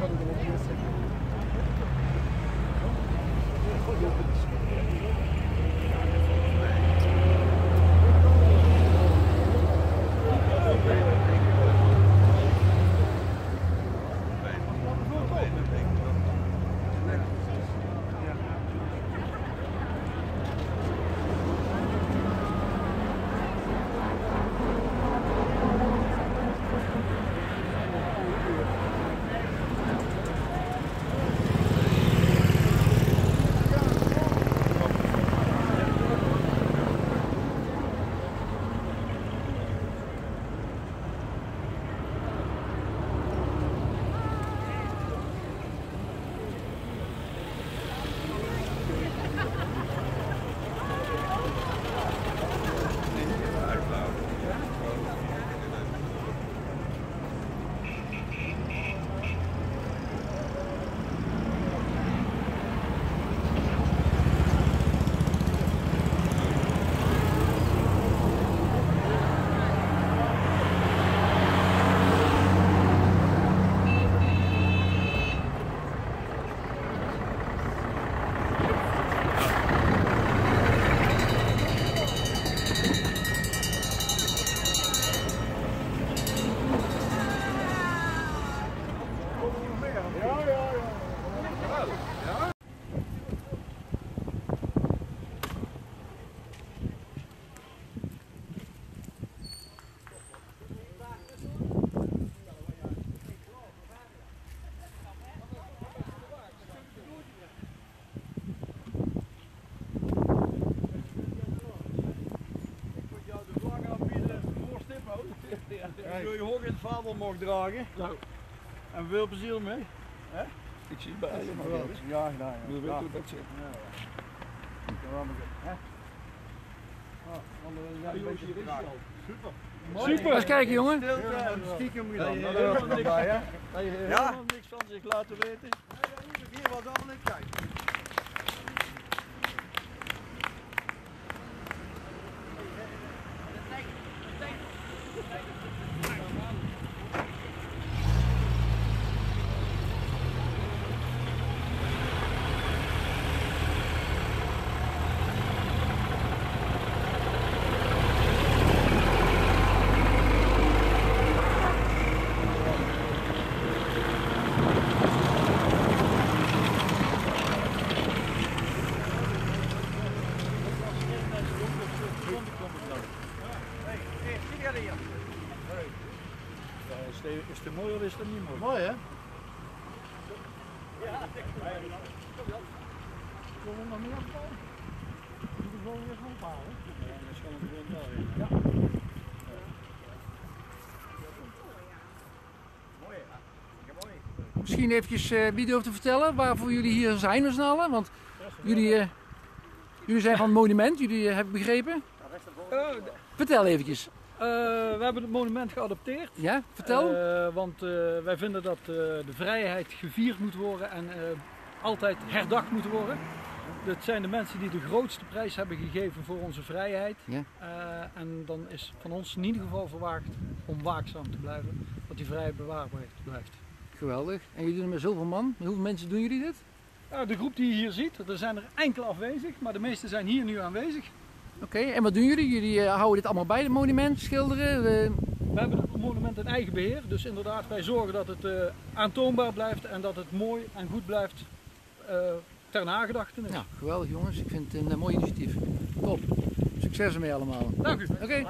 Thank you. Het vaandel mocht dragen. Nou. En veel plezier mee. Ik zie het bij je. Ja, gedaan. Je Ja. weet Ja. hoe dat zit. Ja, ja. Ja, wel maar goed, hè? Ah, een beetje traag. Super. Super. Eens kijken, jongen. Stilte en stiekem gedaan. Bij, hè? Ja. helemaal niks van zich laten weten? Hier was allemaal in kijk. Hey, hey, zie jij hier? Ja, Is het, is niet mooi? Mooi, hè? Zullen we nog meer afbouwen? Moet ik gewoon weer gaan ophalen? Ja, dat is gewoon wel. Ja. Mooi, hè? Ja. Misschien eventjes eh, wie durft te vertellen waarvoor jullie hier zijn met z'n allen. Want jullie, eh, jullie zijn van het monument, jullie eh, hebben begrepen. Eh, Vertel eventjes. Eh, we hebben het monument geadopteerd. Ja, vertel. Eh, want eh, wij vinden dat de vrijheid gevierd moet worden en altijd herdacht moet worden. Dat zijn de mensen die de grootste prijs hebben gegeven voor onze vrijheid. Ja. En dan is van ons in ieder geval verwacht om waakzaam te blijven, dat die vrijheid bewaarbaar blijft. Geweldig. En jullie doen het met zoveel man. Met hoeveel mensen doen jullie dit? De groep die je hier ziet, er zijn er enkele afwezig, maar de meeste zijn hier nu aanwezig. Oké, en wat doen jullie? Jullie eh, houden dit allemaal bij, het monument, schilderen? eh, We hebben het monument in eigen beheer, dus inderdaad wij zorgen dat het eh, aantoonbaar blijft en dat het mooi en goed blijft ter nagedachtenis. nou, geweldig jongens. Ik vind het een mooi initiatief. Top. Succes ermee allemaal. Dank u. Oké.